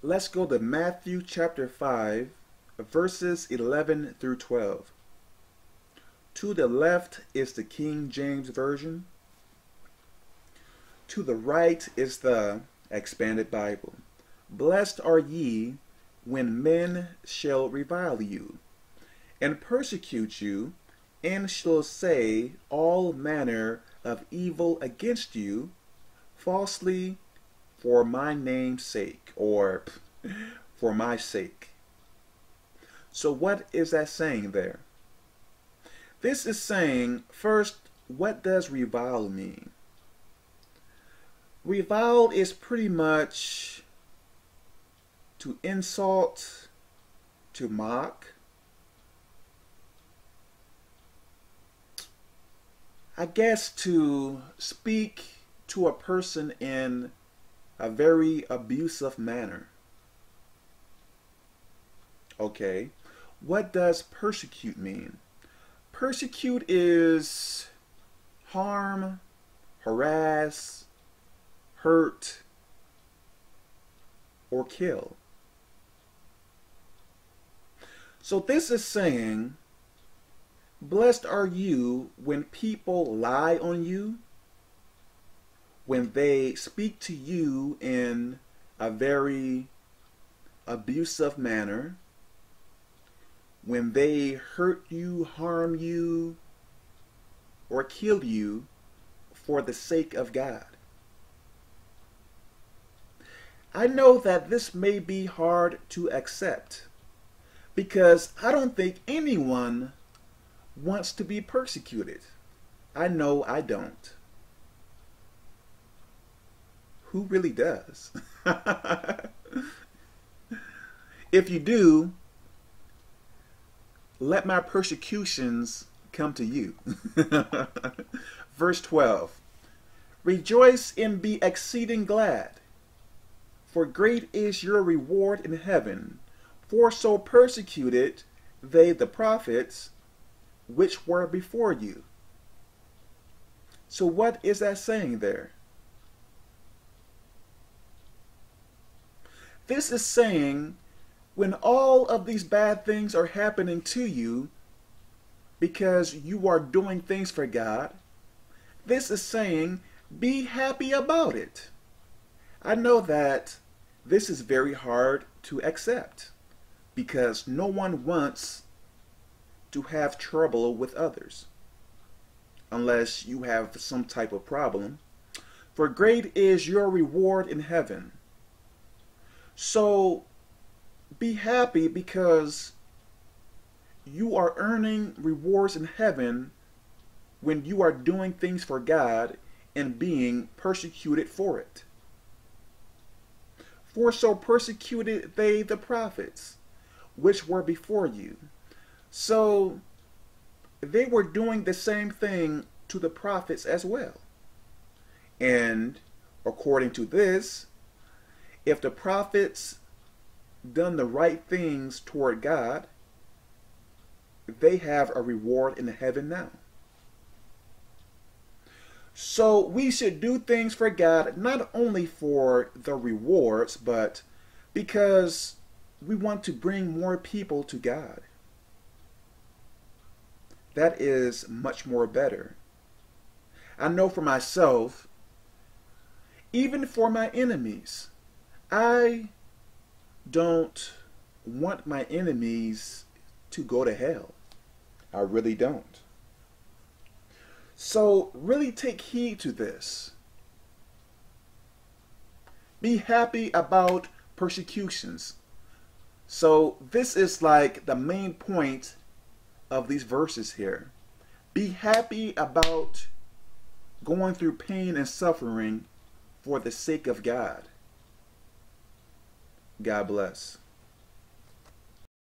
Let's go to Matthew chapter 5, verses 11 through 12. To the left is the King James Version. To the right is the Expanded Bible. Blessed are ye when men shall revile you, and persecute you, and shall say all manner of evil against you, falsely for my name's sake, or for my sake. So, what is that saying there? This is saying, first, what does revile mean? Revile is pretty much to insult, to mock. I guess to speak to a person in a very abusive manner. Okay, what does persecute mean? Persecute is harm, harass, hurt, or kill. So this is saying, blessed are you when people lie on you, when they speak to you in a very abusive manner, when they hurt you, harm you, or kill you for the sake of God. I know that this may be hard to accept because I don't think anyone wants to be persecuted. I know I don't. Who really does? if you do, let my persecutions come to you. Verse 12 Rejoice and be exceeding glad, for great is your reward in heaven. For so persecuted they the prophets which were before you. So, what is that saying there? This is saying when all of these bad things are happening to you because you are doing things for God, this is saying be happy about it. I know that this is very hard to accept because no one wants to have trouble with others unless you have some type of problem. For great is your reward in heaven. So be happy because you are earning rewards in heaven when you are doing things for God and being persecuted for it. For so persecuted they the prophets, which were before you. So they were doing the same thing to the prophets as well. And according to this, if the prophets done the right things toward God, they have a reward in the heaven now. So we should do things for God, not only for the rewards, but because we want to bring more people to God. That is much more better. I know for myself, even for my enemies, I don't want my enemies to go to hell. I really don't. So, really take heed to this. Be happy about persecutions. So, this is like the main point of these verses here. Be happy about going through pain and suffering for the sake of God. God bless.